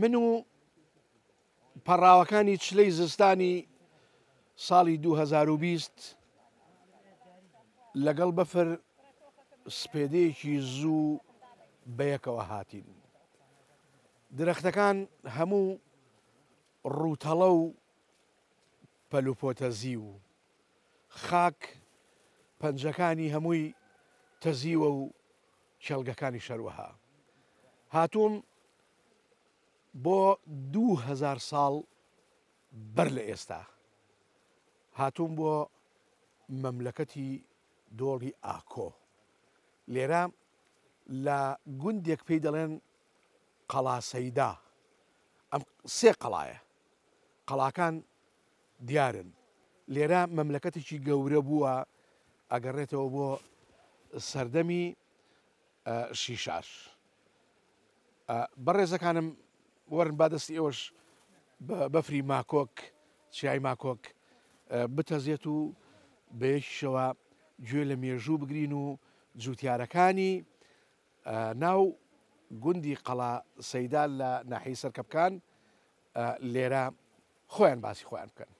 من و پەڕاوەکانی چلەی زستانی ساڵی 2020 لەگەڵ بەفر سپێدەیەکی زوو بەیەکەوە هاتین. درەختەکان هەموو ڕووتەڵە و پەلوپۆتەزیو و خاک پەنجەکانی هەمووی تەزیوە و کێڵگەکانیش هەروەها. هاتووم بۆ دوو هەزار ساڵ بەر لە ئێستا. هاتووم بۆ مەملەکەتی دۆڵی ئاکۆ. لێرە لە گوندێک پێی دەڵێن قەڵا سەیدا ئەم سێ قەڵایە قەڵاکان دیارن لێرە مەملەکەتێکی گەورە بووە ئەگەڕێتەوە بۆ سەردەمی شیشاش بەڕێزەکانم وەرن با دەستی ئێوەش بە بەفری ماکۆک چیای ماکۆک بتەزێت و بەیەکیشەوە گوێ لە مێژوو بگرین و جوتیارەکانی ناو گوندی قەڵا سەیدا لە ناحی سەرکەپکان لێرە خۆیان باسی خۆیان بکەن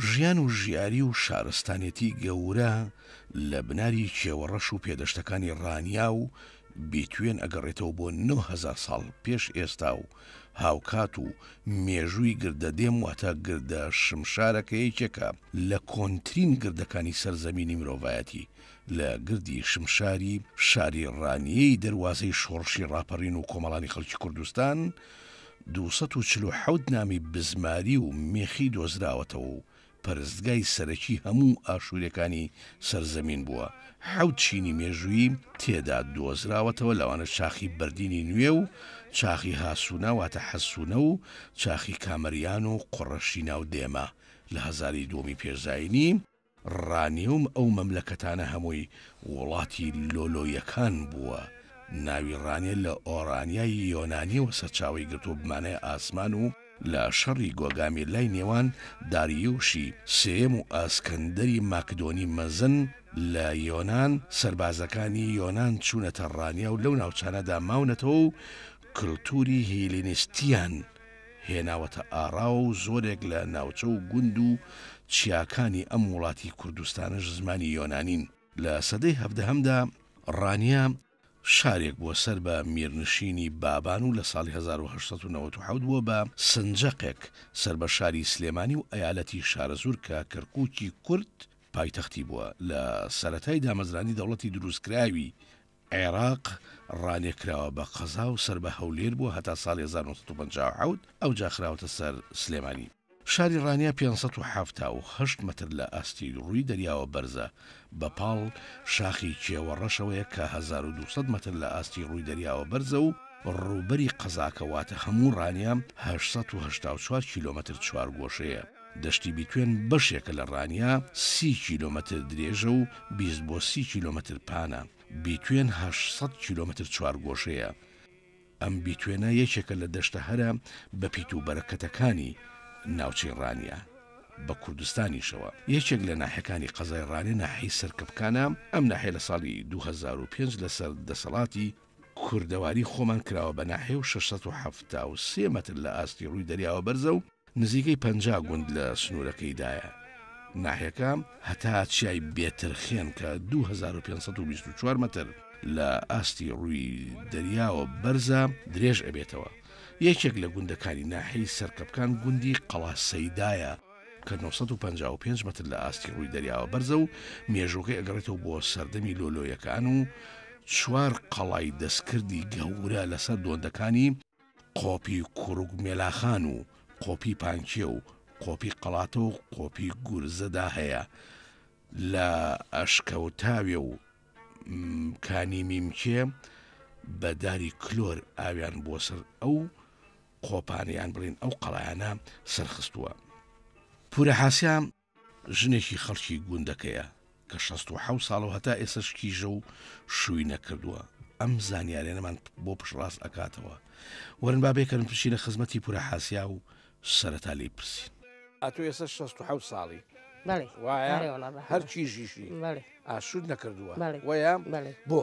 ژیان و ژیاری و شارستانێتی گەورە لە بناری کێوەڕەش و پێدەشتەکانی ڕانیە و بیتوێن ئەگەڕێتەوە بۆ نۆ هەزار ساڵ پێش ئێستا و هاوکات و مێژووی گردەدێم واتە گردە شمشارە کە یەکێکە لە کۆنترین گردەکانی سەر زەمینی مرۆڤایەتی لە گردی شمشاری شاری ڕانیەی دەروازەی شۆڕشی ڕاپەڕین و کۆمەڵانی خەڵکی کوردستان دوو سەد و چل و حەوت نامی بزماری و میخی دۆزراوەتەوە و پەرستگای سەرەکی هەموو ئاشووریەکانی سەر زەمین بووە، حەوت چینی مێژوویی تێدا دۆزراوەتەوە لەوانە چاخی بەردینی نوێ و چاخی هاسونا واتە حەسونە و چاخی کامەریان و قوڕەشی ناو دێمە لە هەزاری دووەمی پێش زاینی، ڕانیوم ئەو مەملەکەتانە هەمووی وڵاتی لۆلۆیەکان بووە، ناوی ڕانیە لە ئۆرانیای یۆنانیەوە سەرچاوەی گرتووە بمانای ئاسمان و لە شەڕی گۆگامیللای نێوان داریوشی سێیەم و ئەسکەندەری ماکدۆنی مەزن لە یۆنان سەربازەکانی یۆنان چوونەتە ڕانیا و لەو ناوچانەدا ماونەتەوە و کلتوری هیلینستیان هێناوەتە ئاڕاوە و زۆرێک لە ناوچە و گوند و چیاکانی ئەم وڵاتی کوردستانەش زمانی یۆنانین. لە سەدەی هەڤدەهەمدا ڕانیە شارێک بووە سەر بە میرنشینی بابان و لە ساڵی هەزار و هەشت سەد و نەوەد و حەوت بووە بە سنجەقێک سەر بە شاری سلێمانی و ئەیالەتی شارەزوور کە کەرکووکی کورد پایتەختی بووە لە سەرەتای دامەزرانی دەوڵەتی درووستکراوی عێراق ڕالێکراوە بە قەزا و سەر بە هەولێر بووە هەتا ساڵی هەزار و نۆ سەد و پەنجا و حەوت ئەوجا خراوەتە سەر سلێمانی. شاری ڕانیە پێنج سەد و حەفتا و هەشت مەتر لە ئاستی ڕووی دەریاوە بەرزە، بە پاڵ شاخی کێوە ڕەشەوەیە کە هەزار و دوو سەد مەتر لە ئاستی ڕووی دەریاوە بەرزە و ڕووبەری قەزاکە واتە هەموو ڕانیە هەشت سەد و هەشتا و چوار کیلۆمەتر چوارگۆشەیە. دەشتی بیتوێن بەشێکە لە ڕانیە، سی کیلۆمەتر درێژە و بیست بۆ سی کیلۆمەتر پانە، بیتوێن هەشت سەد کیلۆمەتر چوارگۆشەیە. ئەم بیتوێنە یەکێکە لە دەشتە هەرە بەپیت و بەرەکەتەکانی ناوچەی ڕانیە بە کوردستانیشەوە. یەکێک لە ناحیەکانی قەزای ڕانیە ناحیەی سەرکەپکانە، ئەم ناحیە لە ساڵی دوو هەزار و پێنج لەسەر دەسەڵاتی کوردەواری خۆمان کراوە بە ناحیە و شەش سەد و حەفتا و سێ مەتر لە ئاستی ڕووی دەریاوە بەرزە و نزیکەی پەنجا گوند لە سنوورەکەیدایە. ناحیەکە هەتا چیای بێترخێن کە دوو هەزار و پێنج سەد و بیست و چوار مەتر لە ئاستی ڕووی دەریاوە بەرزە درێژ ئەبێتەوە. یەکێک لە گوندەکانی ناحیەی سەرکەپکان گوندی قەڵا سەیدایە. کە نۆ سەد و پەنجا و پێنج مەتر لە ئاستی ڕووی دەریاوە بەرزە و مێژووەکەی ئەگەڕێتەوە بۆ سەردەمی لۆلۆیەکان و چوار قەڵای دەستکردی گەورە لەسەر دۆندەکانی قۆپی کوڕوک مێلاخان و قۆپی پانکێ و قۆپی قەڵاتە و قۆپی گورزەدا هەیە لە ئەشکەوتاوێ و کانی میمکێ بە داری کلۆر ئاویان بۆ سەر ئەو قۆپان یان بڵێین ئەو قەڵایانە سەرخستووە. پورە حاسیا ژنێکی خەڵکی گوندەکەیە کە شەست و حەوت ساڵە و هەتا ئێسەش کیژە و شووی نەکردووە. ئەم زانیاریانەمان بۆ پشتڕاست ئەکاتەوە. وەرن با بێکەن بچینە خزمەتی پورە حاسیا و سەرەتا لێی پرسین. ئەتوو ئێسە شەست و حەوت ساڵی وایە؟ هەر کیژیشی؟ ئا شووت نەکردووە؟ وەیە؟ بۆ؟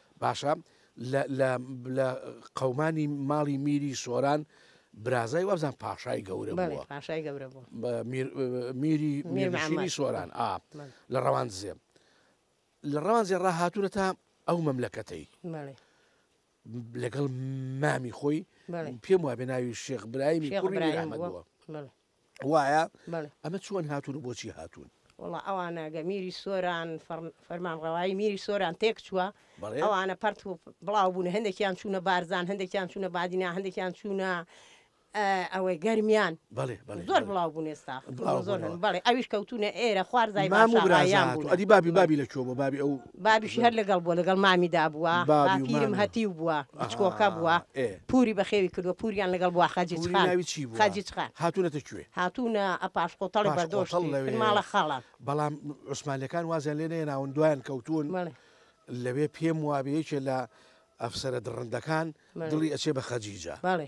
باشە لە قەمانی ماڵی میری سۆران برازای وابزان پاشای گەورە بووە پاشای گەورە بوو میری میرمەشینی سۆران ئا لە ڕەوان زێم لە ڕەوان زێ ڕاهاتوونە تا ئەو مەملەکەتەی لەگەڵ مامی خۆی پێم وابێ ناوی شێخ برایمی کوڕی ئەحمد بووە وایە ئەمە چۆن هاتوون و بۆچی هاتوون وڵا ئەوانە گە میری سۆران فەرمان ڕەوایی میری سۆران تێک چووە ئەوانە پرت و بڵاو بوون هەندێکیان چوونە بارزان هەندێکیان چوونە بادینا هەندێکیان چوونە ئەوەی گەرمیان زۆر بڵاو بوون ئێستا زۆر بڵێ ئەویش کەوتونە ئێرە خوارزای مامرایان بوو ئەدی بابی بابی لە چۆ بۆ بابی ئەو بابیشی هەر لەگەڵ بووە، لەگەڵ مامیدا بووە، باپیرم هەتیو بووە، بچکۆکە بووە، پووری بەخێوی کردووە، پووریان لەگەڵ بووە، خەجیج خان. پووری ناوی چی بووە؟ خەجیج خان. هاتوونەتە کوێ؟ هاتوونە پاش قۆتەڵی بەردۆشتی، خنماڵە خەڵە. بەڵام عوسمانلییەکان وازیان لێ نەهێناون، دوایان کەوتوون. بەڵێ. لەوێ پێم وابێ یەکێ لە ئەفسەرە دڕندەکان دڵی ئەچێ بە خەجیجە. بەڵێ.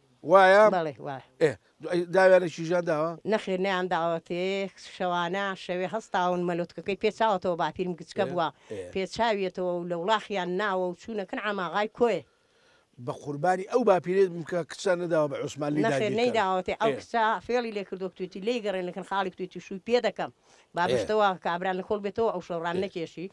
وایە؟ بەڵێ وایە. ئێ دوای داویانێکیشیان داوە؟ نەخێر نەیانداوەتێ، شەوانە شەوێ هەستاون مەلۆتکەکەی پێ چاوەتەوە باپیرم گچکە ئێ بووە ئێ. پێ چاویەتەوە و لە وڵاخیان ناوە و چوونە کنعام ئاغای کۆیە. بەقوربانی ئەو باپیرەت بم کە کچە نەداوە بە عوسمان لێی نەخێر داگیر کەن. نەیداوەتێ ئەو ئێ. کچە فێڵی لێ کردووە کتوێتی لێی گەڕێنە کن خاڵی کتوێتی شووی پێ دەکەم. با بشتەوە کابرا نکۆڵ بێتەوە ئەو شەو ڕان نەکێشی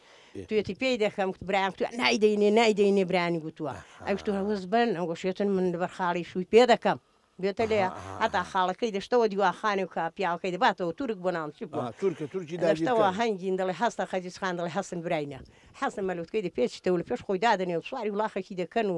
توێتی پێی دەکەم برایان تو نایدەینێ نایدەینێ برانی گوتووە ئەوش تو هەوز بن ئەو گۆشێتن من لەبەر خاڵی شووی پێ دەکەم بێتە لێ هەتا خاڵەکەی دەشتەوە دیواخانێ و کا پیاوەکەی دەباتەوە تورک بۆ ناوم چی بووە تورکە تورکی داشتەوە هەنگین دەڵێ هەستە خەجیز خان دەڵێ هەستن براینە حەسن مەلوتکەی دە پێچیتەوە لە پێش خۆی دادەنێ و سواری وڵاخێکی دەکەن و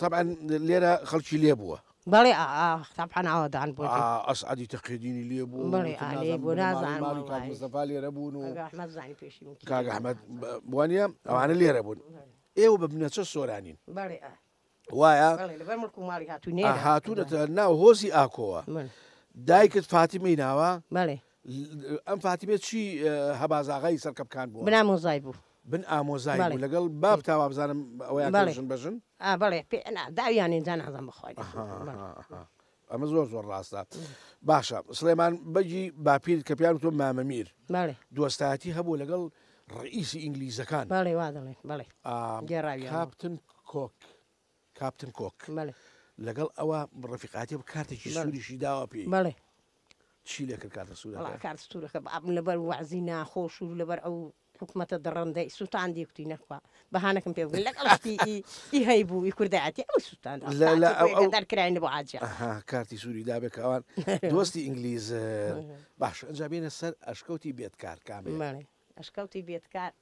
تەبعەن لێرە خەڵکی لێ بووە. بەڵێ تاپان ئاوادان بۆ ئەسعادی تەقیدینی لێ بوو بۆ نازانمەفا لێرە بوون و کاگە حمد بوانە ئەوانە لێرە بوون ئێوە بە بنەچە سۆرانین وایە هاتوونەتە ناو هۆزی ئاکۆوە دایکت فاتیمەی ناوە ئەم فاتیمە چی هەباز ئاغای سەر کەپکان بووە؟ بن ئامۆزای بوو. بن ئامۆزای بوو بەڵێ. لەگەڵ باب تا وابزانم ئەوەیان کرد بەڵێ. ژن بە ژن؟ ئا بەڵێ پێ نا داویانێن جا نازانم بە خوای ئەها دەچوو بەڵێ. ئەها ئەها ئەمە زۆر زۆر ڕاستە باشە سڵێمان بەگی باپیرت کە پێیان وتوە مامە میر بەڵێ دۆستایەتی هەبوو لەگەڵ ڕەئیسی ئینگلیزەکان بەڵێ وا دەڵێن بەڵێ ئا گێڕاویانەوە. کاپتن کۆک. کاپتن کۆک لەگەڵ ئەوە ڕفیقاتی و کارتێکی سووریشی داوە پێی بڵێ چی لەکرد کاتە سوورە کارت سوورەکە بابم لەبەر وازی ناخۆش و لەبەر ئەو حکوومەتە دڕندە سووتان دیکتی نەخوا بەهانەکەم پێ بگەن لەگەڵشتی ئی هەی بوو ئی کوردایەتی ئەو سووتان دەرکراین بۆ عجیا کارتی سووری دابێک ئەوان دۆستی ئینگلیز باش ئەجابێنە سەر ئەشکەوتی بێت کار کامێ ئەشکەوتی بێت کار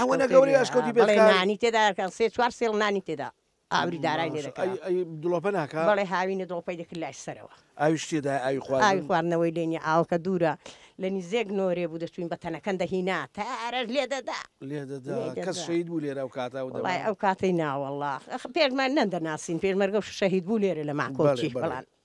ئەوەنە پشکەوتەی گەورەی لێ ئەشکەوتی بێت بەڵێ کاری نانی تێدا ئەکەن سێ چوار سێڵ نانی تێدا ئاوری دارای لێ باشە دەکرا ئەی ئەی دڵۆپە ناکا بەڵێ هاوینی دڵۆپەی دەکرد لای سەرەوە ئاویش تێدایە ئاوی ئاوی خواردن خواردنەوەی لێ نیە ئاوەکە دوورە لە نیزیک نۆرێ بوو دەچووین بە تەنەکەن دەهینا تەیارەش لێ دەدا لێ دەدا لێ کەس دەدا. شەید بوو لێرە ئەو کاتە ئەو وەڵای دەمە ئەو کاتەی نا وەڵا ئەخ پێشمان نەدەناسین پێشمەرگە و شەهید بوو لێرە لە بەڵێ ماکۆکی بەڵێ بەڵان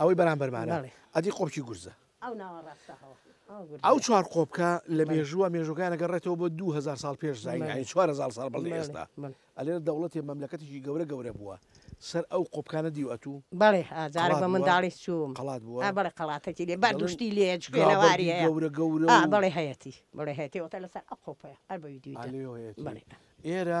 ئەوەی بەرامبەرمانە ئەدی قۆپکی گورزە. ئەو چوار قۆپکە لە مێژووە مێژوەکان نەگەڕێتەوە بۆ دو هەزار ساڵ پێش زاین چوار هەزار ساڵ بەڵ ئێستا ئەلێر دەوڵەتی مەملەکەتیی گەورە گەورە بووە سەر ئەو قۆپکانە دیو ئەتوو بەڵێ ئازار بە منداڵی چووم قڵات بووە بەڵێ قەڵاتەکی لێ بەردوشتی لێ جوێنەواری گەورە گەورە بەڵێ هەیەتی بڵێ هەیەتی وتە لەسەر ئەو قۆپەیە ئەر بەوی دیوی ئێرە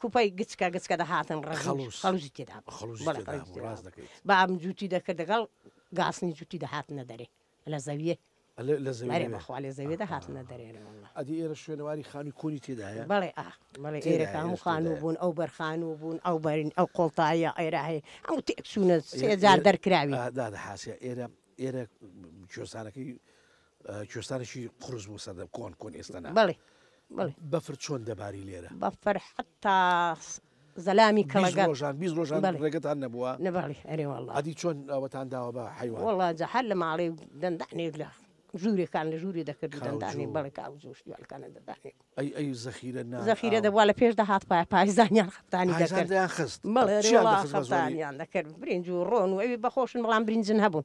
کوپەی گچکە گچکە دەهاتن ڕەزیل خەڵوزی تێدا بوو بابم جووتی دەکرد دەگەڵ گاسنی جووتی دەهاتنە دەرێ لە زەویێ بەخوالێ زەوێ دەهاتنە دەرێنەوە ئەدی ئێرە شوێنەواری خانووی کۆنی تێدایە بەڵێ بەڵێ ئێرەکە هەموو خانوو بوون ئەو بەرخانوو بوون ئەو بەرین ئەو قۆڵتاییە ئێرا هەیە ئەو تێکچوونە سێجار دەرکراوی حاسە ئێرە ئێرە کوێسانەکەی کوێستانێکی قڕس بوو سەدە کۆن کۆن ئێستا بڵێ بەفر چۆن دەباری لێرە بەفر حتا زەلامی کەڵگە ڕۆژان بی ڕۆژان ڕێگەتان نەبووە نەبڵی ئەرێ وڵاتی چۆن ئەوەتان داوە بە حیوان وڵا جەحل لە ماڵێ دەندانێک لە ژوورێکان لە ژووری دەکرد دەندانی بەڵێ کا زۆشتیالکانە دەدانێ ئەی زەخیرە زەخیرە دەبووە لە پێش داهات پای پایزانیان خەفتانی دەکردیان خست بەڵێ خەفتانیان دەکرد برنج و ڕۆن و ئەوی بەخۆشن بەڵام برنجن هەبوون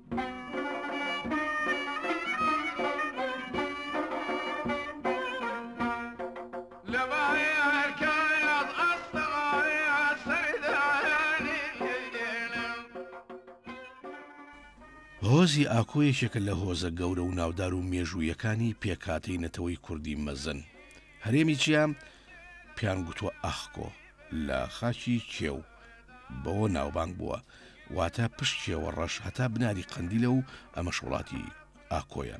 هۆزی ئاکۆ یەکێکە لە هۆزە گەورە و ناودار و مێژوویەکانی پێکاتەی نەتەوەی کوردی مەزن هەرێمی چیا پیان گوتووە ئەخکۆ لە خاچی کێو بەوە ناوبانگ بووە واتە پشت کێوە ڕەش هەتا بناری قەندیلە و ئەمەش وڵاتی ئاکۆیە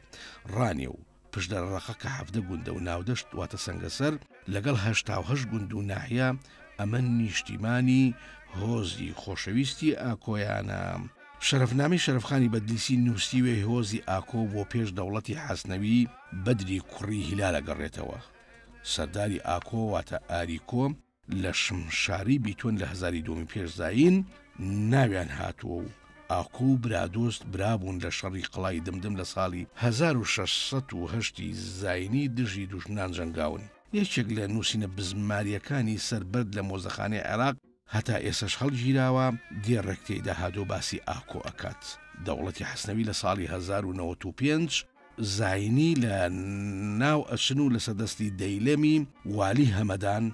ڕانێ و پشدەرە ڕەقە کە حەڤدە گوندە و ناودەشت واتە سەنگەسەر لەگەڵ هەشتا و هەشت گوند و ناحیە ئەمە نیشتیمانی هۆزی خۆشەویستی ئاکۆیانە. شەرەفنامەی شەرەفخانی بەدلیسی نووسیوێ هۆزی ئاکۆ بۆ پێش دەوڵەتی حەسنەوی بەدری کوڕی هیلالە گەڕێتەوە سەرداری ئاکۆ واتە ئاری کۆ، لە شمشاری بیتۆن لە هەزاری دومی پێش زایین ناویان هاتووە و ئاکۆ و برادۆست برابوون لە شەڕی قڵای دمدم لە ساڵی 1680 زینی دژی دوژمنان جەنگاون یەکێک لە نووسینە بزماریەکانی سەر بەرد لە مۆزەخانەی عێراق هەتا ئێسش هەڵگیراوە دێڕێک تێیدا هادۆ باسی ئاکۆ ئەکات دەوڵەتی حەسنەوی لە ساڵی 1995 زاینی لە ناو ئەچن و لەسەر دەستی دەیلەمی والی هەمەدان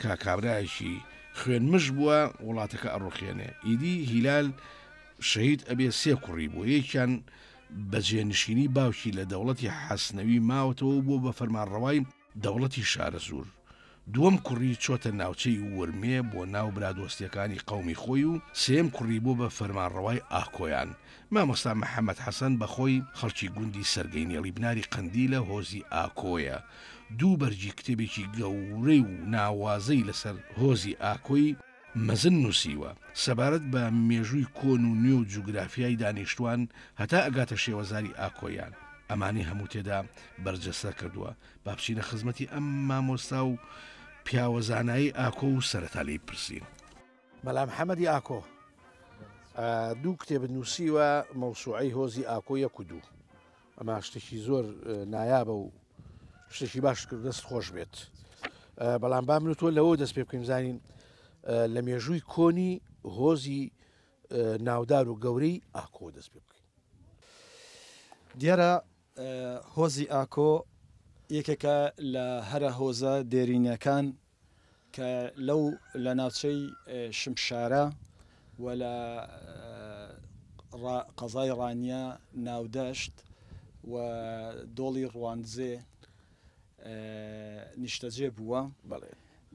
کە کابرایەکی خوێن مژ بووە وڵاتەکە ئەڕوخێنێ. ئیدی هیلال شەهید ئەبێ سێ کوڕی بووە یەکیان بە جێنشینی باوکی لە دەوڵەتی حەسنەوی ماوەتەوە و بووە بە فەرمانڕەوای دەوڵەتی شارەزوور دووەم کوڕی چۆتە ناوچەی ورمێ بۆ ناو برا دۆستیەکانی قەومی خۆی و سێیەم کوڕی بۆ بە فەرمانڕەوای ئاکۆیان مامۆستا محمد حسن بە خۆی خەڵکی گوندی سەرگەی نێڵی بناری قەندیلە هۆزی ئاکۆیە دوو بەرگی کتێبێکی گەورەی و ناوازەی لەسەر هۆزی ئاکۆی مەزن نووسیوە، سەبارەت بە مێژووی کۆن و نوێ و جوگرافیای دانیشتوان هەتا ئەگاتە شێوەزاری ئاکۆیان، ئەمانەی هەموو تێدا بەرجەستە کردووە، با بچینە خزمەتی ئەم مامۆستا و پیاوە زانایەی ئاکۆ و سەرەتا لێی بپرسین. مەلا محەمەدی ئاکۆ دوو کتێبت نووسیوە، مەوسوعەی هۆزی ئاکۆ یەک و دوو، ئەمە شتێکی زۆر نایابە و شتێکی باش کرد دەست خۆش بێت بەڵام با من تۆ لەوە دەست پێ بکەین زانین لە مێژووی کۆنی هۆزی ناودار و گەورەی ئاکۆ دەست پێ بکەین دیارە هۆزی ئاکۆ یەکێکە لە هەرە هۆزە دێرینەکان کە لەو لە ناوچەی شمشارە و لە قەزای ڕانیە ناودەشت و دۆڵی ڕواندزێ نیشتەجێ بووە،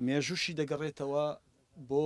مێژووشی دەگەڕێتەوە بۆ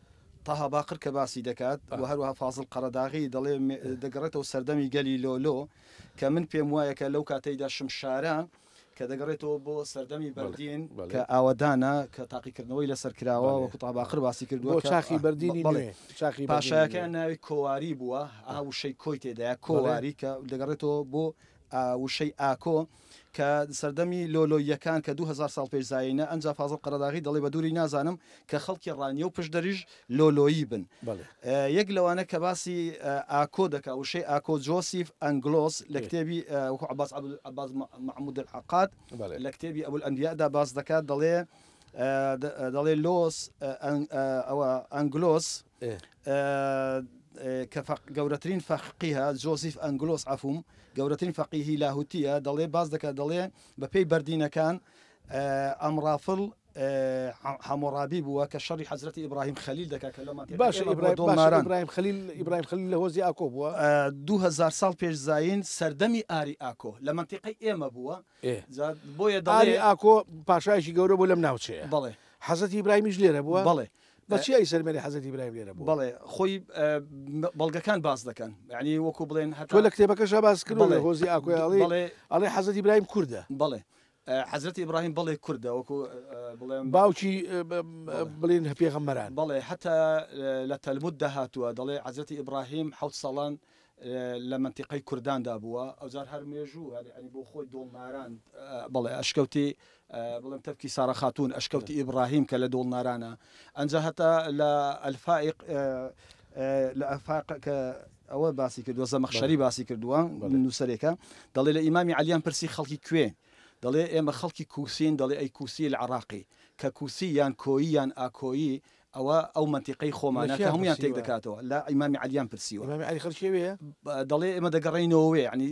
تاها باقر کە باسی دەکات و هەروەها فازڵ قەرەداغی دەڵێ دەگەڕێتەوە سەردەمی گەلی لۆلۆ کە من پێم وایە کە لەو کاتەیدا شمشارە کە دەگەڕێتەوە بۆ سەردەمی بەردین کە ئاوەدانە کە تاقیکردنەوەی لەسەر کراوە وەکو تاباقر باسی کردووە بۆ چاخی بەردینی بڵێ چاخی پاشایەکەیان ناوی کۆواری بووە ئاوشەی کۆی تێدایە کۆواری کە دەگەڕێتەوە بۆ وشەی ئاکۆ کە سەردەمی لۆلۆییەکان کە دوو هەزار ساڵ پێش زایینە، ئەنجا فازڵ قەرەداغی دەڵی بە دووری نازانم کە خەڵکی ڕانیە و پشدەریش لۆلۆیی بن. یەک لەوانە کە باسی ئاکۆ دەکا، وشەی ئاکۆ جۆسیف ئەنگلۆس لە کتێبی، وەکوو عەباس عەباس مەعموود ئەلعەقاد لە کتێبی ئەبوو ئەنبیاء دا باس دەکا دەڵێ، دەڵێ لۆس ئەوە ئەنگلۆس کە گەورەترین فەقیها جۆزیف ئەنگلۆس عفوم گەورەترین فەقیهی لاهوتیە دەڵێ باز دەکات دەڵێ بە پێی بەردینەکان ئەمڕافل حەمۆڕابی بووە کە شەڕی حەزرەتی ئیبراهیم خەلیل دەکات کە لەمان باش ئیبراهیم خەلیل ئیبراهیم خەلیل لە هۆزی ئاکۆ بووە 2000 ساڵ پێش زین سەردەمی ئاری ئاکۆ لە منتیقی ئێمە بووە بۆیە دەڵێ ئاکۆ پاشایەکی گەورە بوو لەم ناوچەیە بەڵێ حەزەتی ئیبراهیمیش لێرە بووە بەڵێ بە چیای سەرمێنی حەزەتی ئیبراهیم لێرە بوو بەڵێ خۆی بەڵگەکان باس دەکەن یعنی وەکو بڵێن هەتۆ لە کتێبەکەشا باس کرد بەڵێ هۆزی ئاکۆی ئاڵێ بەڵێ ئەڵێ حەزەتی ئیبراهیم کوردە بەڵێ حەزرەتی ئیبراهیم بەڵێ کوردە وەکو بڵێم باوکی بڵێن پێغەمبەران بەڵێ حتا لە تەلموددا هاتووە دەڵێ حەزرەتی ئیبراهیم حەوت ساڵان لە مەنتیقەی کورداندا بووە ئەوجار هەر مێژوو هەر یانی بۆ خۆی دۆڵ ناران بەڵێ ئەشکەوتی بڵێم تەپکی سارا خاتون ئەشکەوتی ئیبراهیم کە لە دۆڵ نارانە ئەنجا هەتا لە ئەلفائق لە ئەفاق کە ئەوە باسی کردووە زەمەخشەری باسی کردووە نووسەرێکە دەڵێ لە ئیمامی علیان پرسی خەڵکی کوێن دەڵێ ئێمە خەڵکی کوسین دەڵێ ئەی کوسی العراقی کە کوسی یان کۆیی یان ئاکۆیی ئەوە ئەو مەنتیقەی خۆمانە کە هەموویان تێک دەکاتەوە. لە ئیمامی عەلییان پرسیوە. ئیمامی عەلی خەڵکی ئەوێیە؟ دەڵێ ئێمە دەگەڕێینەوە وێ، یەعنی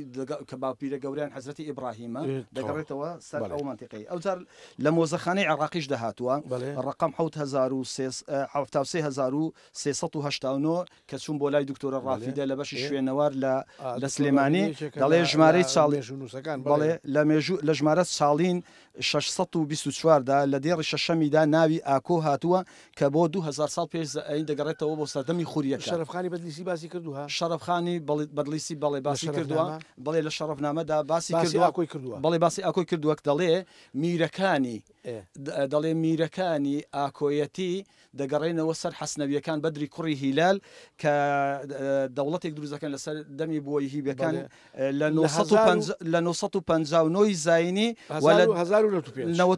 کە باوپیرە گەورەیان حەزرەتی ئیبڕاهیمە، دەگەڕێتەوە سەر ئەو مەنتیقەی. ئەوجار لە مۆزەخانەی عێڕاقیش دەهاتووە، ڕەقەم حەوت هەزار و سێ، حەفتا و سێ هەزار و سێ سەد و هەشتا و نۆ، کە چووم بۆ لای دکتۆرە ڕافیدە لە بەشی شوێنەوار لە لە سلێمانی دەڵێ ژمارەی چاڵ مێژوونووسەکان بەڵێ لە مێژوو لە ژمارە چاڵین شەش سەد و بیست و چوار دا لە دێڕی شەشەمیدا ناوی ئاکۆ هاتووە کە بۆ دوو هەزار ساڵ پێش زایین دەگەڕێتەوە بۆ سەردەمی خورییەکان شەرەفخانی بەدلیسی باسی کردووە شەرەفخانی بەڵێ بەدلیسی بەڵێ لە باسی کردووە شەرەفنامە بەڵێ لە شەڕەفنامەدا باسی باسی کردووە ئاکۆی کردووە بەڵێ باسی ئاکۆی کردووە کە دەڵێ میرەکانی ئێ. د- دەڵێ میرەکانی ئاکۆیەتی دەگەڕێنەوە سەر حەسنەویەکان بەدری کوڕی هیلال کە دەوڵەتێک دروست دەکەن لەسەر دەمی بوەیهیبەکان بەڵێ. لە لە هەزار و- 950 لە 959 ی زاینی و هەزار لە و- هەزار و نەوەد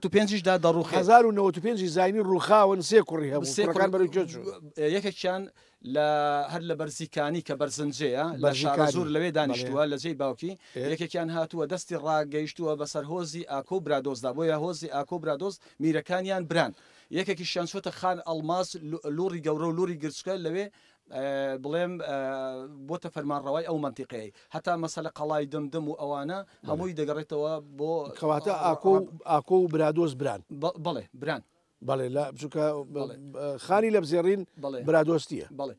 و پێنج. 95 دا دەڕوخێت. هەزار و نەوەد و پێنج ی زاینی ڕووخاون سێ کوڕی هەبوو سێ کوڕەکان کوڕی- بەرەو کوێ چوون؟ یەکێکیان لە هەر لە بەرزیکانی کە بەرزنجەیە لە بەرزیکانی. شارەزوور لەوێ بەڵێ. دانیشتووە لە جێی باوکی ئێ. یەکێکیان هاتووە دەستی ڕاگەیشتووە بەسەر هۆزی ئاکۆ و برادۆستدا بۆیە هۆزی ئاکۆ و برادۆست میرەکانیان بران یەکێکیشیان چۆتە خان ئەڵماس لوڕی گەورە و لوڕی گرچکە لەوێ بڵێم بۆتە فەرمانڕەوای ئەو مەنتیقەی هەتا مەسەلە قەڵای دم دم و ئەوانە هەمووی دەگەڕێتەوە بۆ کەواتە ئاکۆ ئاکۆ و برادۆست بران بەڵێ بران بەڵێ لە بچووکە خانی لە بزێڕین برادۆستیە بەڵێ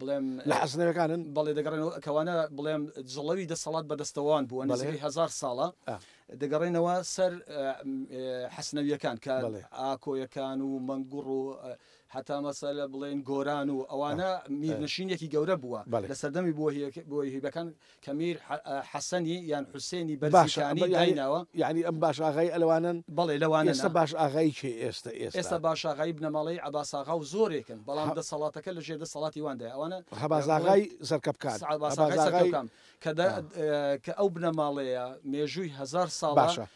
بڵێم لە حەسنەوەکانن بەڵێ دەگەڕێنەوە کەوانە بڵێم جڵەوی دەسەڵات بەدەستەوان بووە نزیکەی هەزار ساڵە دەگەڕێنەوە سەر حەسنەویەکان کە ئاکۆیەکان و مەنگوڕ و حتا مەسەلە بڵێن گۆران و ئەوانە میرنشینێکی گەورە بووە لە سەردەمی بۆ بۆ هیبەکان کە میر حەسەنی یان حوسێنی بەرزی کانی دایناوە. یانی ئەم باشاغای ئەلوانەن؟ بەڵێ لەوانەن. ئێستا باشاغای کێ ئێستا ئێستا؟ ئێستا باشاغای بنەماڵەی عەباساغا و زۆرێکن، بەڵام دەسەڵاتەکە لەژێر دەسەڵاتی واندایە. ئەوانە. هەبازاغای زەرکەپکان. عەباساغای زەرکەپکان کە ئەو بنەماڵەیە مێژووی هەزار ساڵە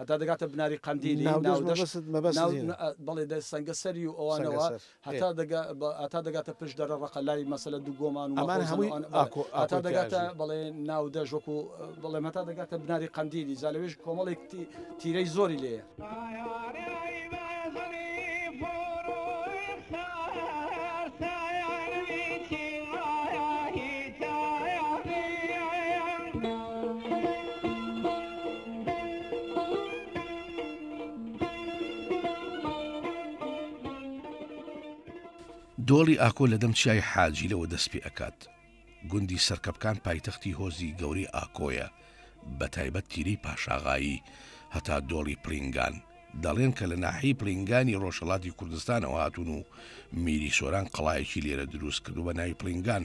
هەتا دەگاتە بناری قەندیلی، ناودەشت، بەڵێ دە سەنگەسەری و ئەوانەوە، هەتا دەگا هەتا دەگاتە پشت دەرە ڕەقە لای مەسەلەن دووگۆمان و ئەمان هەمووی ئاکۆ هەتا دەگاتە بەڵێ ناودەشت وەکوو بەڵێ هەتا دەگاتە بناری قەندیلی جا لەوێش کۆمەڵێک تی تیرەی زۆری لێیە. دۆڵی ئاکۆ لە دەم چیای حاجیلەوە دەست پێ ئەکات گوندی سەرکەپکان پایتەختی هۆزی گەوری ئاکۆیە بە تایبەت تیرەی پاشاغایی هەتا دۆڵی پرینگان دەڵێن کە لە ناحی پرینگانی ڕۆژهڵاتی کوردستانەوە هاتون و میری سۆران قەڵایەکی لێرە دروست کردو بە ناوی پرینگان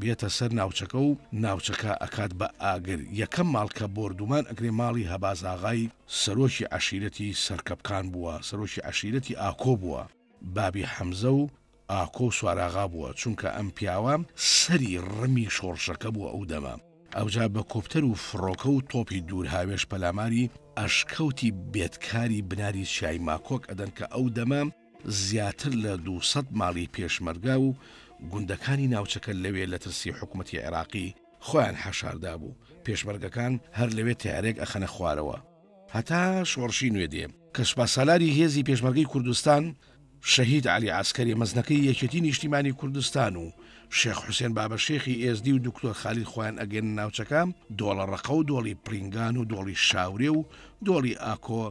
بێتە سەر ناوچەکە و ناوچەکە ئەکات بە ئاگر، یەکەم ماڵ کە بۆردومان ئەکرێ ماڵی هەباز ئاغای سەرۆکی عەشیرەتی سەرکەپکان بووە، سەرۆکی عەشیرەتی ئاکۆ بووە، بابی حەمزە و ئاکۆ و سواراغا بووە، چونکە ئەم پیاوە سەری ڕمی شۆڕشەکە بوو ئەو دەمە، ئەوجا بە کۆپتەر و فڕۆکە و تۆپی دوور هاوێژ پەلاماری ئەشکەوتی بێدکاری بناری چیای ماکۆک ئەدەن کە ئەو دەمە، زیاتر لە دوو سەد ماڵی پێشمەرگە و گوندەکانی ناوچەکە لەوێ لە ترسی حکومەتی عێراقی خۆیان حەشاردابوو، پێشمەرگەکان هەر لەوێ تەیارەیەک ئەخەنە خوارەوە هەتا شۆڕشی نوێ دێ، کە سوپاسالاری هێزی پێشمەرگەی کوردستان شەهید عەلی عەسکەری مەزنەکەی یەکێتی نیشتیمانی کوردستان و شێخ حوسێن بابە شێخی ئێزدی و دوکتۆر خالید خۆیان ئەگەنە ناوچەکە، دۆڵە ڕەقە و دۆڵی پرینگان و دۆڵی شاورێ و دۆڵی ئاکۆ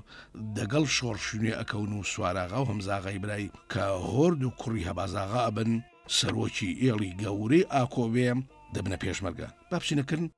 دەگەڵ شۆڕشی نوێ ئەکەون و سواراغا و هەمزاغای برای کە هۆرد و کوڕی هەبازاغا ئەبن سەرۆکی ئێڵی گەورەی ئاکۆ بێ دەبنە پێشمەرگە. با بچینە کرن.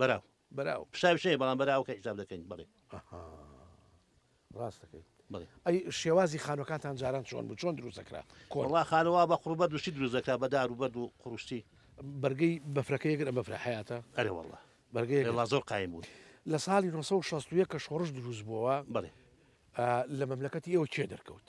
براو براو پشاوی شەیە بەڵام برا ئەوکە حیساب دەکەین بەڵێ ئەها ڕاست دەکەیت بەڵێ ئەی شێوازی خانوەکانتان جاران چۆن بوو چۆن دروست دەکرا کۆن وەڵا خانووا بە قوڕ و بەرد و شتی دروست دەکرا بە دار و بەرد و قوڕ و شتی بەرگەی بەفرەکەی یەکگرت ئەم بەفرە حەیاتە ئەرێ وەڵا بەرگەی یەکگرت وەڵا زۆر قایم بوون لە ساڵی نۆ سەد و شەست و یەک کە شۆڕش دروست بووەوە بەڵێ ئا لە مەملەکەتی ئێوە کێ دەرکەوت؟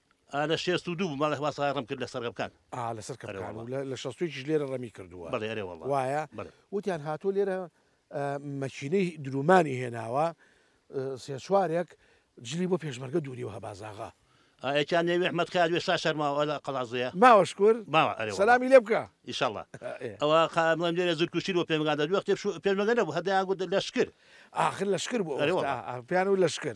ئا لە شێست و دوو بوو مامە هوا سەغای ڕەم کرد لە سەر غەبکان. ئا لە سەر کەپکان ئەرێوەڵا. و لە لە شەست و یەکیش لێرە ڕەمی کردووە بەڵێ ئەرێوەڵا وایە؟ بەڵێ. وتیان هاتووە لێرە ئە مەکینەی دروومانی هێناوە ئە سێ چوارێک جلی بۆ پێشمەرگە دووریوە هە بازاغە. ئا ئێ کیان نێوێ حمەد خەیات وێ شاشار ماوە ئە لە قەڵادزێیە؟ ماوە شکور؟ ماوە ئەرێوەڵا. سەلامی لێ بکە. ئیشەڵا. ئێ. ئەوە قا مەم لێرە زل کوشیر بۆ پێمەگان دەدووە قتێب شوو پێشمەگە نەبوو هە دەیان گوت لە شکر. ئاخر لە شکر بوو ئەوە ئەرێوەڵا. ئا ئا پێیان وت لە شکر.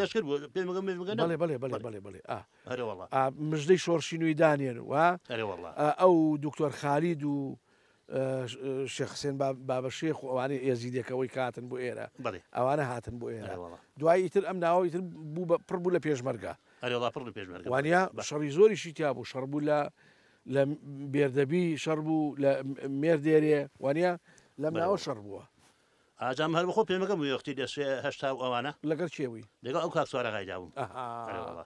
لەشکر بوو پێ مگە مێ مگە بەڵێ بەڵێ بەڵێ بەڵێ بەڵێ ئا ئەرێ وەڵا ئا مژدەی شۆڕشی نوێی دانێن و ئەرێ وەڵا ئا ئەو دکتۆر خالید و اه، ش- اه، شێخ حسێن با- بابە شێخ و ئەوانەی ئێزیدێکەوەی کاتن بۆ ئێرە بەڵێ ئەوانە هاتن بۆ ئێرە ئەرێ وەڵا دوایی تر ئەم ناوەی تر بوو بە پڕ بوو لە پێشمەرگە ئەرێ وەڵا پڕ لە پێش مەرگە وانە بە- شەڕی زۆریشی تیا بوو شەڕ بوو لە لە بێردەبی شەڕ بوو لە مێردێرێ وانە لەم بەرەوە. ناوە شەڕ بووە ئاجام هەر بەخۆ پێمەگە بووی ئەختی لە سێ هەشتا و ئەوانە. لەگەڵ کێ بووی؟ لەگەڵ ئەو کاک سوار ئاغای دا بووم. ئەها. ئەرێ وەڵا.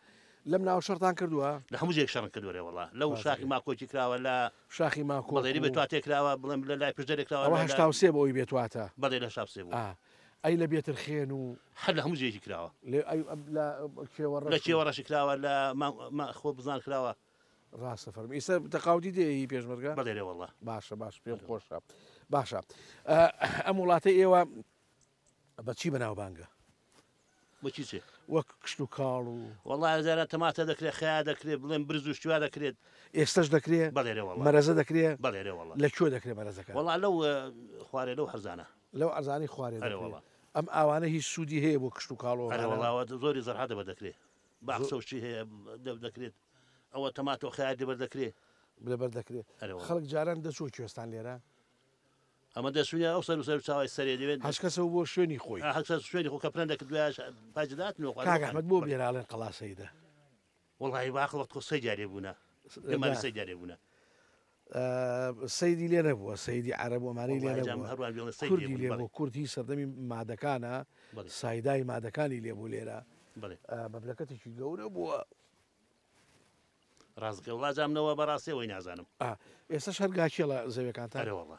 لەم ناوە شەڕتان کردووە؟ لە هەموو جێیەک شەڕم کردووە ئەرێ وەڵا. لەو شاخی ماکۆکی کراوە لە. شاخی ماکۆک و. بەڵێ لە بێتواتێ کراوە بڵێم لە لای پشدەرێ کراوە لە. ئەوە هەشتا و سێ بوو ئەوی بێتواتە. بەڵێ لە هەشتا و سێ بوو. ئا. ئەی لە بێترخێن و. هەر لە هەموو جێیەکی کراوە. لە ئەی لە کێوەڕەش و. لە کێوەڕەش کراوە لە ما ما خۆ بزان کراوە. ڕاستە فەرموو ئیستا تەقاودی دێ هی پێشمەرگە بەڵێ لێ وەڵا باشە باش پێم خۆشە باشە ئەم وڵاتە ئێوە بەچی بەناوبانگە بچی چێ وەک کشت و کاڵ و وڵا زارە تەماتە دەکرێت خیا دەکرێت بڵێن برز و شتوا دەکرێت ئێستش دەکرێت بەڵێرە وڵا مەرەزە دەکرێت بەڵێرە وڵا لە کوێ دەکرێت مەرەزەکە وڵا لەو خوارێ لەو هەرزانە لەو ئەزانی خوارێ ئەرە وڵا ئەم ئاوانە هیچ سوودی هەیە بۆ کشت و کاڵۆ ئەرە وڵاوە زۆری زەرحاتەوە دەکرێت باخچە و شتی هەیە دەور دەکرێت ئەوە تەماتۆ خەیار لەبەر دەکرێ لەبەر دەکرێ ئەرەوە خەڵک جاران دەچووە کوێستان لێرە ئەمە دەسوونە ئەو سەر و سەر و چاوای سەرێ دەوێت هەشت کەسەوە بۆ شوێنی خۆی ئا هەکسەر شوێنی خۆ کەپران دەکرد دوایش پاجدات نۆ خوارد کاک ئەحمەد بۆ بەکر. بێراڵێن قەڵا سەیدە وڵی باخ وەخت خۆ سەی دیارێ بوونە س- ئێمە نا. سەی دیارێ بوونە سەیری لێ نەبووە سەیری عەرەب و ئەمانەی لێ نەبووە کوردی لێ بوو کورد هی سەردەمی مادەکانە سایدای مادەکانی لێ بوو لێرە مەملەکەتێکی گەورە بووە ڕاستگە وڵاجامنەوە بەڕاستیەوەی نازانم ئێستا هەرگاچێڵە زەوێکان تارەوەڵە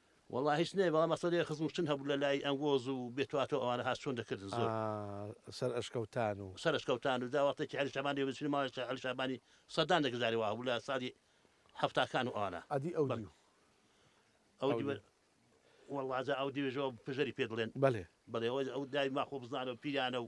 وەڵا هیچ نەیە بەڵام ئەستۆ لێ خزم شتن هەبوو لەلای ئەنگۆز و بێتواتۆ ئەوانە هاز چۆن دەکردن زۆر سەر ئەشکەوتان و. سەر ئەشکەوتان و دا وەختێ کی عەلی شابانی دەبێ چونی ماڵی عەلی شابانی سەدان دەکرد جارێ وا هەبوو لە سالی حەفتاکان و ئەوانە ئەدی ئەو دیو ئەو دیوە وەڵا جا ئەو دیوێژەوە پژەری پێ دڵێن بەلێ بەڵێ ئەو دای ماخۆ بزنانە و پیرانە و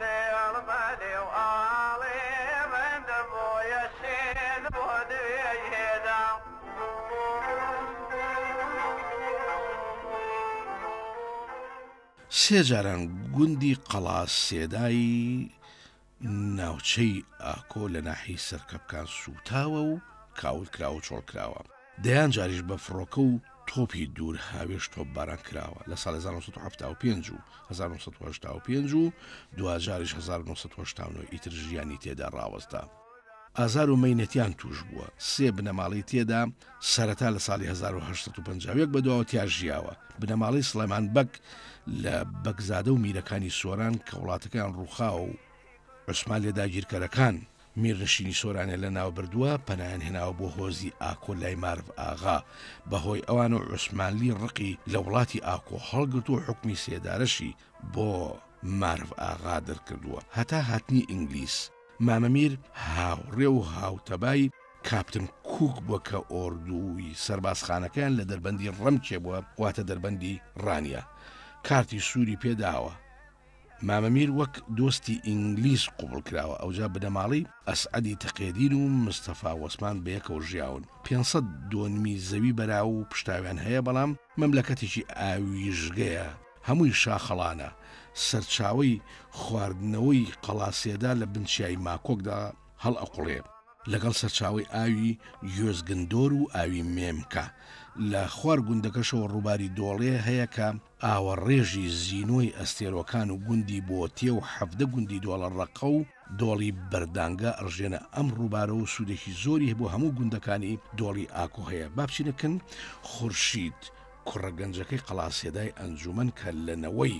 دێڵ بە نێو ئاڵی ڕند بۆیە شین بۆ دوێی هێدا. سێ جاران گوندی قەڵا سێدای ناوچەی ئاکۆ لە ناحیەی سەرکەپکان سووتاوە و کاولکراوە و چۆڵکراوە. دەیان جاریش بە فڕۆکە و تۆپی دوور هاوێژ تۆپباران کراوە لە ساڵی هەزار و نۆ سەد و حەفتا و پێنج و هەزار و نۆ سەد و هەشتا و پێنج و دواجاریش هەزار و نۆ سەد و هەشتا و نۆ ئیتر ژیانی تێدا ڕاوەستا. ئازار و مەینەتیان تووش بووە. سێ بنەماڵەی تێدا سەرەتا لە ساڵی هەزار و هەشت سەد و پەنجا و یەک بەدواوە تیا ژیاوە. بنەماڵەی سڵێمان بەگ لە بەگزادە و میرەکانی سۆران کە وڵاتەکەیان ڕووخاوە و عوسمان لێ داگیرکەرەکان، میرنشینی سۆرانیان لە ناو بردووە، پەنایان هێناوە بۆ هۆزی ئاکۆ لای مارف ئاغا، بە هۆی ئەوان و عوسمانلی ڕقی لە وڵاتی ئاکۆ هەڵگرت و حوکمی سێدارەشی بۆ مارف ئاغا دەرکردووە هەتا هاتنی ئینگلیز. مامە میر هاوڕێ و هاوتەبای کاپتن کووک بووە کە ئۆردووی سەربازخانەکەیان لە دەربەندی ڕەمکێ بووە، واتە دەربەندی ڕانیە کارتی سووری پێ داوە، مامە میر وەک دۆستی ئینگلیز قوبڵ کراوە ئەوجا بنەماڵەی ئەسعەدی تەقێدین و مستەفا وەسمان بەیەکەوە ژیاون پێنسەد دۆنمی زەوی بەراو و پشتاویان هەیە بەڵام مەملەکەتێکی ئاویژگەیە هەمووی شاخەڵانە سەرچاوەی خواردنەوەی قەڵا سێدار لە بن چیای ماکۆکدا هەڵئەقوڵێ لەگەڵ سەرچاوەی ئاوی گوێزگندۆر و ئاوی مێمکە، لە خوار گوندەکەشەوە ڕووباری دۆڵێ هەیە کە ئاوەڕێژی زینۆی ئەستێرۆکان و گوندی بۆتێ و حەڤدە گوندی دۆڵە ڕەقە و دۆڵی بەردانگە ئەڕژێنە ئەم ڕووبارە و سوودێکی زۆری بۆ هەموو گوندەکانی دۆڵی ئاکۆ هەیە با بچینە کن خورشید کوڕە گەنجەکەی قەڵاسێدای ئەنجوومەن کە لە نەوەی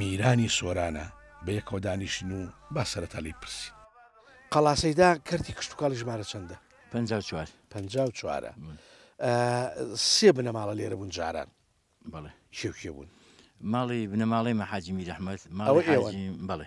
میرانی سۆرانە بە یەکەوە دانیشین و با سەرەتا لێی بپرسین. قەڵا سەیدا کەرتی کشتوکاڵی ژمارە چەندە؟ پەنجا و چوار. پەنجا و چوارە. سێ بنەماڵە لێرە بوون جاران؟ بەڵێ. کێ و کێ بوون؟ ماڵی بنەماڵەی مە حاجی میرەحمەد، ماڵی حاجی، بەڵێ.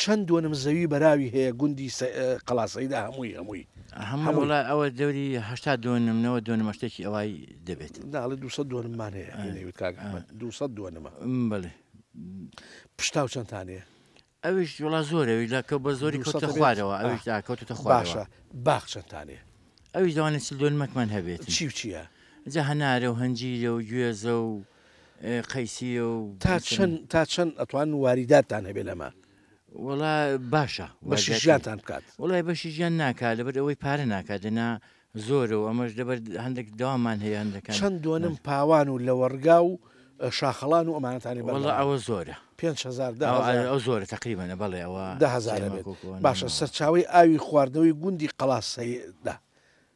چەند دۆنم زەوی بەراوی هەیە گوندی قەڵاسەیدا هەمووی هەمووی هەمووی وڵا ئەوە دەوری هشتا دۆنم نەوە دۆنمە شتێکی ئەوای دەبێت ناڵی دو دۆنممان هەیە نەوت کاک دو دۆنمە بڵێ پشتا و چەندانەیە ئەوش وڵا زۆرەوی لەکە بە زۆری کەوتە خوارەوە ئەوش کەوتە خواشە باخ چەندانێ ئەوی داوانە چ دۆنمەکمان هەبێت چی چییە جا هەنارە و هەنجیرە و گوێزە و قەیسیە و تا چەند تا چەند ئەتوان واریداتان هەبێ لەمە وڵا باشە بەشی ژیانتان بکات وڵای بەشی ژیان ناکات لەبەر ئەوەی پارە ناکات دەنا زۆرە و ئەمەش دەبەر هەندێک داوامان هەیە هەندەکان چەند دوۆنم پاوان و لەوەڕگا و شاخەڵان و ئەمانەتانی بەڵە ئەوە زۆرە 500 ئەو زۆرە تقریبانە بەڵێ ئەوە دههزار باشە سەرچاوی ئاوی خواردنەوەی گوندی قەڵاسەیدا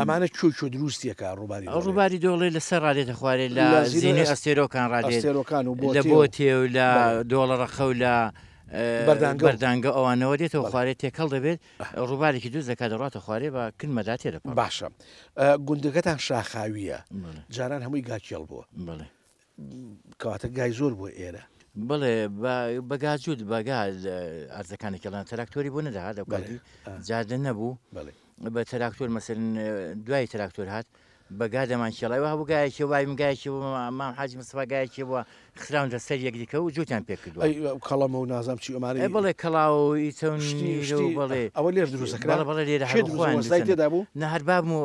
ئەمانە چۆی چۆ دروستیەکە ڕووباری دۆڵێ؟ ڕووباری دۆڵێ لە سەر ڕادێتە خوارێ لە لە زینی زینی ئەس- ئەستێرۆکان ڕادێت ئەستێرۆکان و بۆ لە تێ و- بۆتێ و لە بەڵێ. دۆڵە ڕەقە و لە ئە، بەردانگە و- بەردانگە ئەوانەوە دێتەوە بەڵێ. خوارێ تێکەڵ دەبێت ڕووبارێکی دروست دەکات دەڕواتە خوارێ بە کرمەدا تێدەپەڕێ باشە ئە، گوندەکەتان شاخاوییە بەڵێ جاران هەمووی گاکێڵ بووە بەڵێ کەواتە گای زۆر بۆ ئێرە. بڵێ بە گاجوود بەگا ئەرزەکانی کەڵان تراکتۆری بۆ نەدەهات لە کاتی جادە نەبوو بە تراکتۆر مەسن دوای تراکتۆر هات بەگا دەمان کێڵایوە هەبوو گایەکی وای مگایەکی مام حاجی مستفا گایەکی بووە خراون دە سەر یەکدیکە و جوتیان پێ کردو کەڵەمە و نازام چی ئەمانە بڵێ کەڵاوی چەونی بڵێ ئەوە لێر دروستەکرا بڵێ لێرە هەرخوان تێدا بوو نە هەر بابم و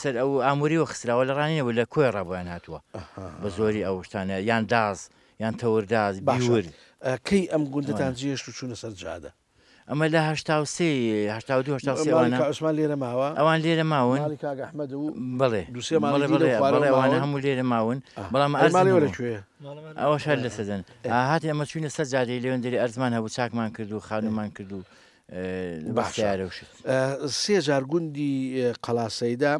سەر ئەو ئامووریەوە خستراوە لە ڕانیە و لە کۆێ ڕابۆیان هاتووە بە زۆری ئەو شتانە یان داز یان تەورداز باشور کەی ئەم گوندتان جێشت و چوونە سەر جادە ئەمە لە هشتا عوسمان لێرە ماوە ئەوان لێرە ماون بڵێ بڵێوانە هەموو لێرە ماون بەڵام ئەرمانێوەکوێ ئەوە شار لە سەدەن هاات ئەمە چوینە سەر جادەی لێوەندری ئەرزمان هەبوو چاکمان کرد و خانمان کرد و باشە سێ جار گوندی قەلاسەیدا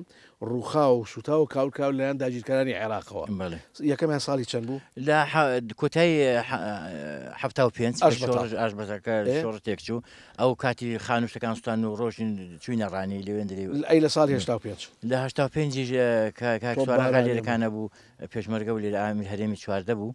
ڕووخاو و سووتاو و کاولکراو لەیان داگیرکەرانی عێراقەوە یەکەمیان ساڵی چەند بوو لە کۆتای هەفتا و پێنج ئاش بەزەکە شۆڕ تێکچوو ئەو کاتی خانوشەکان سوستان و ڕۆژین چوینە ڕانی لەوێندری ئەی لە ساڵی هشتا و پێنج لە هشتا و پێنجی کاکسوارەکانە بوو پێشمەرگە و لێرە ئامی هەرێمی چواردە بوو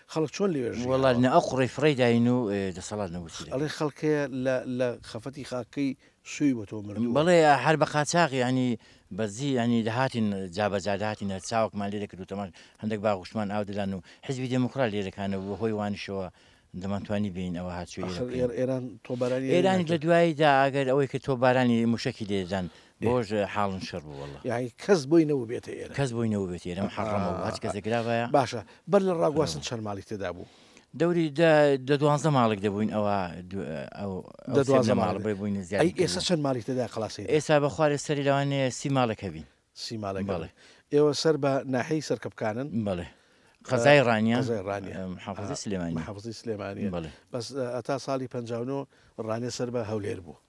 خەڵک چۆن لەوێ ژیاوە؟ وەڵا نە ئەقوڕی فڕێی داین و دەسەڵات نەبووسی دەکرد. ئەڵێ خەڵک هەیە لە لە خەفەتی خاکەی سووی بۆ تۆ مردووە. بەڵێ هەر بە قاچاغ یانی بە زی یانی دەهاتین جابەجا دەهاتین هەر چاوەکمان لێ دەکرد و تەماش هەندێک باغ و شتمان ئاو دەدان و حیزبی دێموکڕات لێ دەکانەوە بە هۆی وانیشەوە دەمانتوانی بێین ئەوە هات چۆ ئێرە ئاخر بکەین. ئێران تۆبارانی لێ ئێرانیش لە نەکرد. دواییدا ئەگەر ئەوەی کرد تۆبارانی مووشەکی لێ دەدان بۆش حاڵن شەڕ بوو واللە. یەعنی کەس بۆی نەبووبێتە ئێرە. کەس بۆی نەبووبێتە ئێرە محەڕەمە بۆ هەچ کەسێک گرابایە. باشە بەر لە ڕاگواستن چەند ماڵی تێدا بوو؟ دەوری دە دە دوانزە ماڵێک دەبووین ئەوا ئەو دە دوازە ماڵ بێ بووین زیاد. ئەی ئێستا چەند ماڵی تێدا قەڵا سەیدا؟ ئێستا بە خوارێ سەری لەوانەیە سی ماڵێک هەبین. سی ماڵێک بەڵێ. ئێوە سەر بە ناحیەی سەرکەپکانن؟ بەڵێ. قەزای ڕانیە قەزای ڕانیە محافزەی سلێمانیە محافزەی سلێمانیە بەڵێ بەس هەتا ساڵی پەنجا و نۆ ڕانیە سەر بە هەولێر بوو.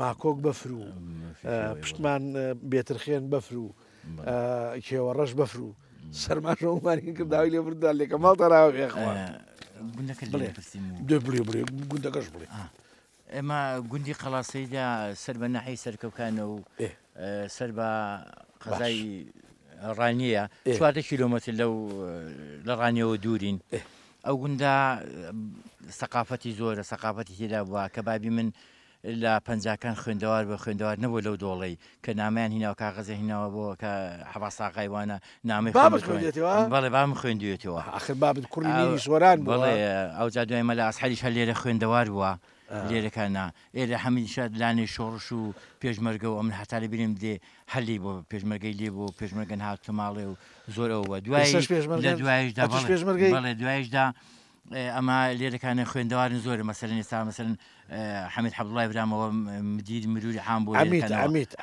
ماکۆک بەفر و پشتمان بێترخێن بەفر و کێوەڕەش بەفر و سەرماش ومانی کردداوی لێ بردان لێکە ماڵ تەراوە بێخوا دوێ بڵێ بڵێ گوندەکەش بڵێ ئێمە گوندی قەڵاسەیدا سەر بە نەحی سەرکەوکانە و سەر بە قەزای ڕانیە چواردە کیلومتر لەو لە ڕانیەوە دوورین ئەو گوندا سەقافەتی زۆرە سەقافەتی تێدا بووە کە بابی من لە پەنجاکان خوێندەوار بە خوێندەوار نەبوو لەو دۆڵەی کە نامەیان هیناوە کاغەزە هیناوە بۆ کە حەباس ئاغای وانە نامەی بابت خوێندێتەوە بەڵێ بام خوێندوێتەوە ئاخر بابت کوڕی میری سۆران بووە بەڵێ ئەو جا دوای مەلا ئەسحەریش هەر لێرە خوێندەوار بووە لێرەکە نا ئێرە حەمید شاد لانەی شۆڕش و پێشمەرگە و ئەمن هەتا لە بیرم دێ هەلی بۆ پێشمەرگەی لێ بۆ پێشمەرگەن هاتوتە ماڵێ و زۆرەوە دوای پێشمەرگە لە دوایشدا بەڵێ پێشمەرگەی بەڵێ دوایشدا ئەمە لێرەکانە خوێندەوارن زۆر مەسەرن ئێستا مەسەرن حەمید حەبڵای برامەوە مدیر مروری حام بۆ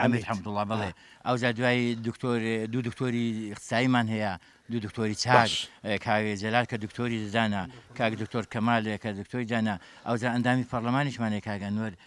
ئەمیر حەمدوڵا بڵێ ئەو جا دوای دکتۆر دوو دکتۆری اقتصاییمان هەیە دوو دکتۆری چاش کاوێ جەلال کە دکتۆری ددانە کاک دکتۆر کەمالێک کە دکتۆری دانا ئەوجا ئەندامی پەرلەمانیشمانێک کاگەنوەر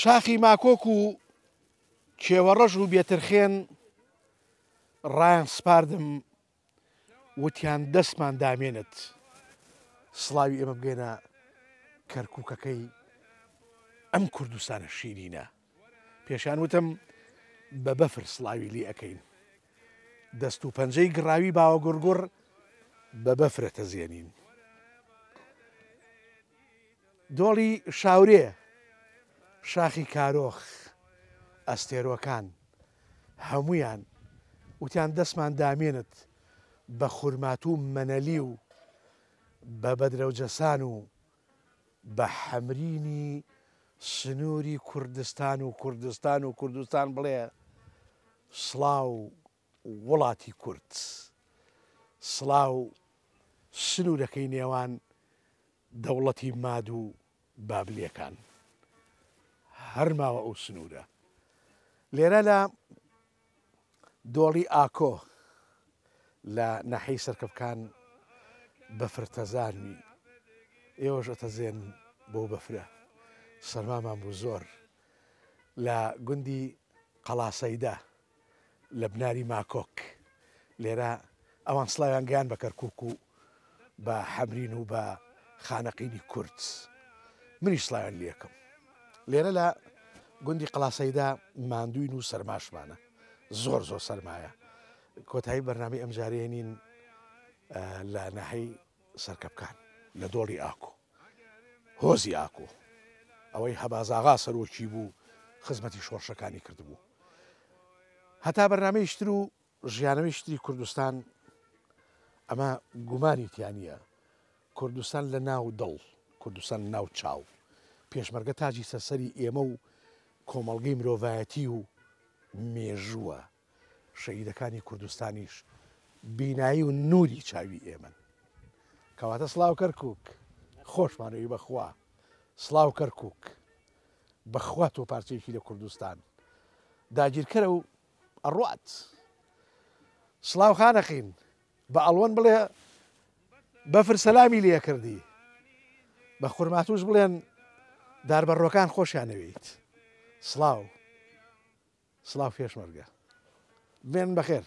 شاخی ماکۆک و کێوەڕەژ و بێترخێن ڕایان سپاردم وتیان دەستمان دامێنت سڵاوی ئێمە بگەێنە کەرکووکەکەی ئەم کوردستانە شیرینە پێشیان وتم بە بەفر سڵاوی لی ئەکەین. دەست و پەنجەی گڕاوی باوە گوڕگوڕ بە بەفرە تەزێنین. دۆڵی شاورێ، شاخی کارۆخ، ئەستێرۆکان، هەموویان وتیان دەستمان دامێنت بە خورماتوو مەنەلی و بە بەدرەوجەسان و بە حەمرینی سنوری کوردستان و کوردستان و کوردستان بڵێ سڵاو وڵاتی کورد سڵاو سنورەکەی نێوان دەوڵەتی ماد و بابلیەکان هەرماوە ئەو سنورە لێرە لە دۆڵی ئاکۆ لە ناحیەی سەرکەپکان بەفر تەزانوی ئێوەش ئەتەزێن بۆ بەفرە سەرمامان بوو زۆر لە گوندی قەڵاسەیدا لە بناری ماکۆک لێرە ئەوان سلاویان گەیان بە کەرکک و بە حەمرین و بە خانەقینی کورد منیش سڵاویان لێکم لێرە لە گوندی قلاسەیدا ماندوین و سەرماشمانە زۆر زۆر سەرمایە کۆتایی بەرنامی ئەمجارەیە نین لە ناحی سەرکەبکان لە دۆڵی ئاکۆ هۆزی ئاکۆ ئەوەی هەبازاغا سەرۆکی بوو خزمەتی شۆڕشەکانی کردبوو هەتا بەرنمەیشتر و ژیانەوەی شتری کوردستان ئەمە گومانی تیانە کوردستان لە ناو دڵ کوردستان ناو چاو پێشمەرگە تاجی سەسەری ئێمە و کۆمەڵگەی مرۆڤایەتی و مێژووە شەیدەکانی کوردستانیش بینایی و نوری چاوی ئێمن کەواتە سلااو کەرکک خۆشمانەوەی بەخوا سلااو کەرکک بەخوا تۆ پارچەیەکی لە کوردستان داگیرکەرە و ئەڕوات. سڵاو خانەقین بە ئەڵوەن بڵێ بەفر سەلامی لێ کردی بە خورماتوش بڵێن داربەڕۆکان خۆشیانەوێیت سڵاو سڵاو پێشمەرگە بێن بەخێر.